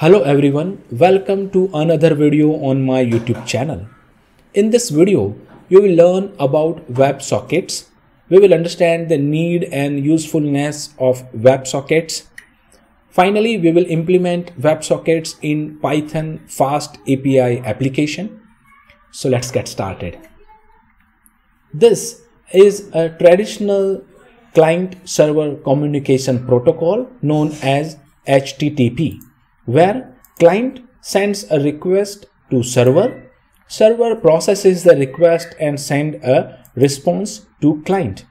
Hello everyone, welcome to another video on my YouTube channel. In this video, you will learn about WebSockets. We will understand the need and usefulness of WebSockets. Finally, we will implement WebSockets in Python Fast API application. So let's get started. This is a traditional client server communication protocol known as HTTP where client sends a request to server, server processes the request and send a response to client.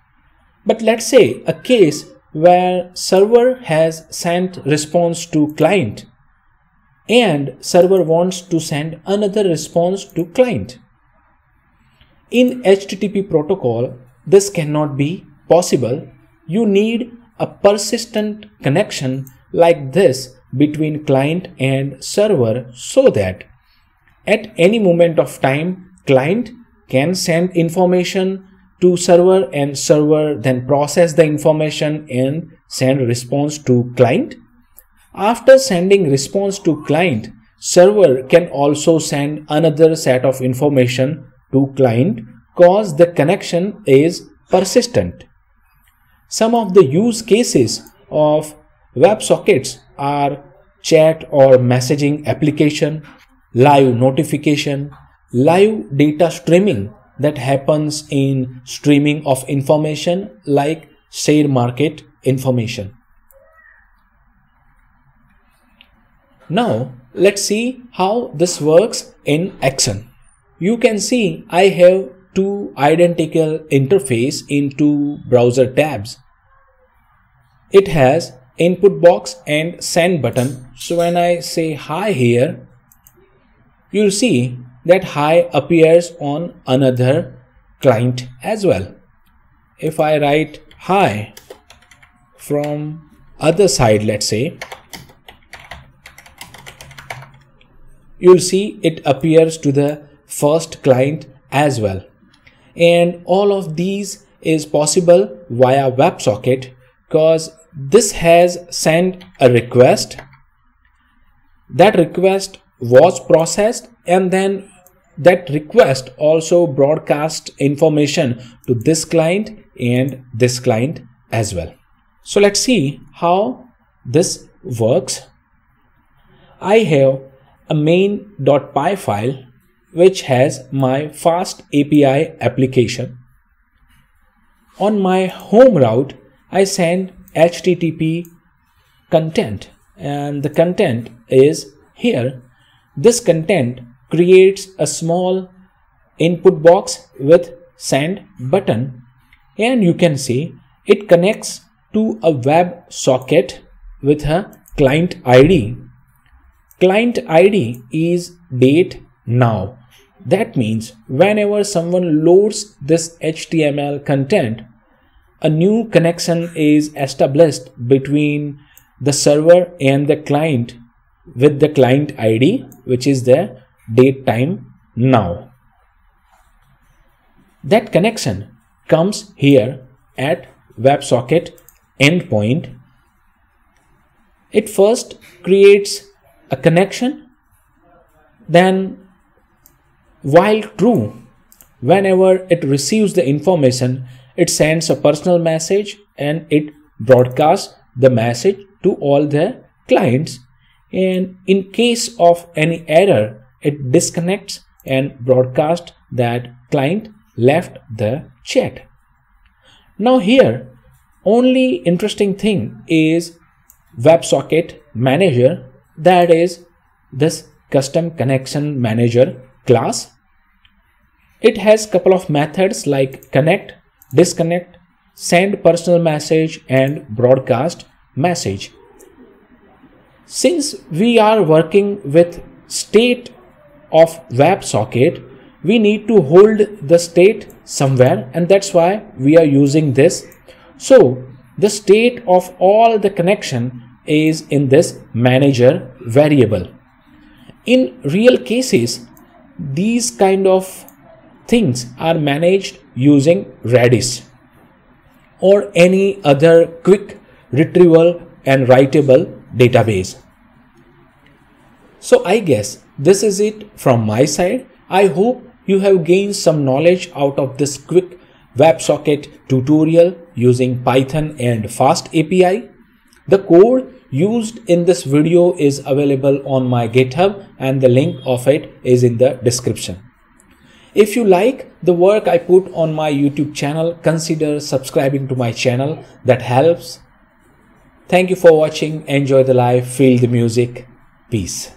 But let's say a case where server has sent response to client and server wants to send another response to client. In HTTP protocol, this cannot be possible. You need a persistent connection like this between client and server so that at any moment of time client can send information to server and server then process the information and send response to client. After sending response to client server can also send another set of information to client cause the connection is persistent. Some of the use cases of WebSockets are chat or messaging application, live notification, live data streaming that happens in streaming of information like share market information. Now let's see how this works in action. You can see I have two identical interface in two browser tabs. It has input box and send button. So when I say hi here, you'll see that hi appears on another client as well. If I write hi from other side, let's say, you'll see it appears to the first client as well. And all of these is possible via WebSocket because this has sent a request. That request was processed and then that request also broadcast information to this client and this client as well. So let's see how this works. I have a main.py file which has my fast api application. On my home route i send http content and the content is here. This content creates a small input box with send button and you can see it connects to a web socket with a client id client id is date now. That means whenever someone loads this html content a new connection is established between the server and the client with the client ID, which is the date time now. That connection comes here at WebSocket endpoint. It first creates a connection, then while true, whenever it receives the information, it sends a personal message and it broadcasts the message to all the clients. And in case of any error it disconnects and broadcasts that client left the chat. Now here only interesting thing is WebSocket manager that is this custom connection manager class. It has couple of methods like connect disconnect, send personal message and broadcast message. Since we are working with state of WebSocket, we need to hold the state somewhere and that's why we are using this. So the state of all the connection is in this manager variable. In real cases, these kind of things are managed using Redis or any other quick retrieval and writable database. So I guess this is it from my side. I hope you have gained some knowledge out of this quick WebSocket tutorial using Python and Fast API. The code used in this video is available on my GitHub and the link of it is in the description. If you like the work I put on my YouTube channel, consider subscribing to my channel. That helps. Thank you for watching. Enjoy the life. Feel the music. Peace.